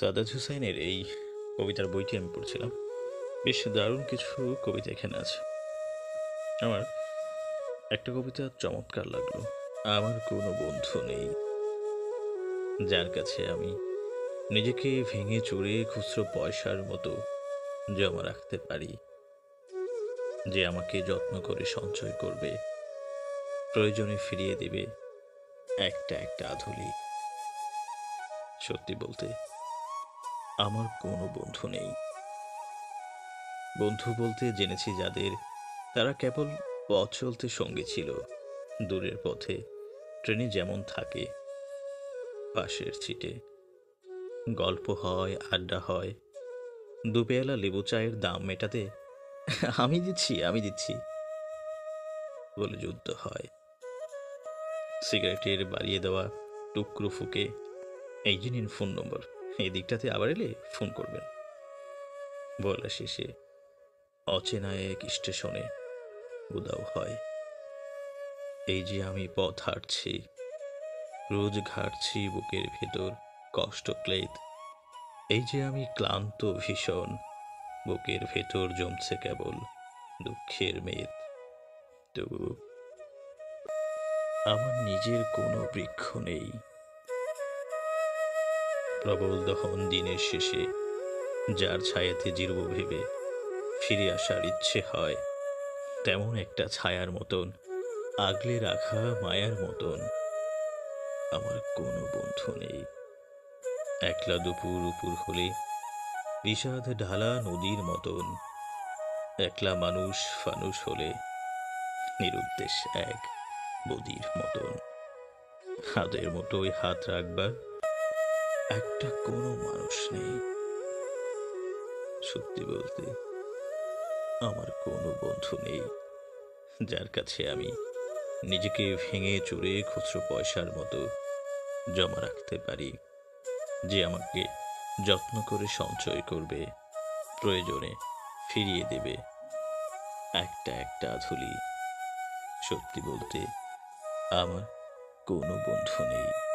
সাদাত হুসাইনের এই কবিতার বইটি আমি পড়ছিলাম। বেশ দারুণ কিছু কবিতা এখানে আছে। আমার একটা কবিতা চমৎকার লাগল। আমার কোনো বন্ধু নেই। যার কাছে আমি নিজেকে ভেঙে চুরে খুচরো পয়সার মতো জমা রাখতে পারি। যে আমাকে যত্ন করে সঞ্চয় করবে, প্রয়োজনে ফিরিয়ে দেবে একটা একটা আধুলি। সত্যি বলতে আমার কোনো বন্ধু নেই। বন্ধু বলতে জেনেছি যাদের তারা কেবল পথ চলতে সঙ্গে ছিল। দূরের পথে ট্রেনে যেমন থাকে, পাশের সিটে গল্প হয়, আড্ডা হয়। দুপেয়ালা লেবু চায়ের দাম মেটাতে, আমি দিচ্ছি আমি দিচ্ছি বলে যুদ্ধ হয়। সিগারেটের বাড়িয়ে দেওয়া টুকরো ফুকে, এই নিন ফোন নম্বর। এই দিকটাতে আবার এলে ফোন করবেন। বলা শেষে, অচেনা এক স্টেশনে উদাও হয়। এই যে আমি পথ হাঁটছি, রোজ ঘাটছি বুকের ভেতর কষ্ট ক্লেদ। এই যে আমি ক্লান্ত ভীষণ, বুকের ভেতর জমছে কেবল দুঃখের মেদ। তবু আমার নিজের কোনো বৃক্ষ নেই। প্রবল দহন দিনের শেষে যার ছায়াতে জিরব ভেবে ফিরে আসার ইচ্ছে হয়, তেমন একটা ছায়ার মতন, আগলে রাখা মায়ার মতন। আমার কোনো বন্ধু নেই। একলা দুপুর উপুর হলে বিষাদ ঢালা নদীর মতন, একলা মানুষ ফানুষ হলে নিরুদ্দেশ এক বদির মতন। হাতের মতোই হাত রাখবার একটা কোনো মানুষ নেই। সত্যি বলতে, আমার কোনো বন্ধু নেই, যার কাছে আমি নিজেকে ভেঙে চুরে খুচরো পয়সার মতো জমা রাখতে পারি, যে আমাকে যত্ন করে সঞ্চয় করবে, প্রয়োজনে ফিরিয়ে দেবে। একটা একটা ধুলি, সত্যি বলতে, আমার কোনো বন্ধু নেই।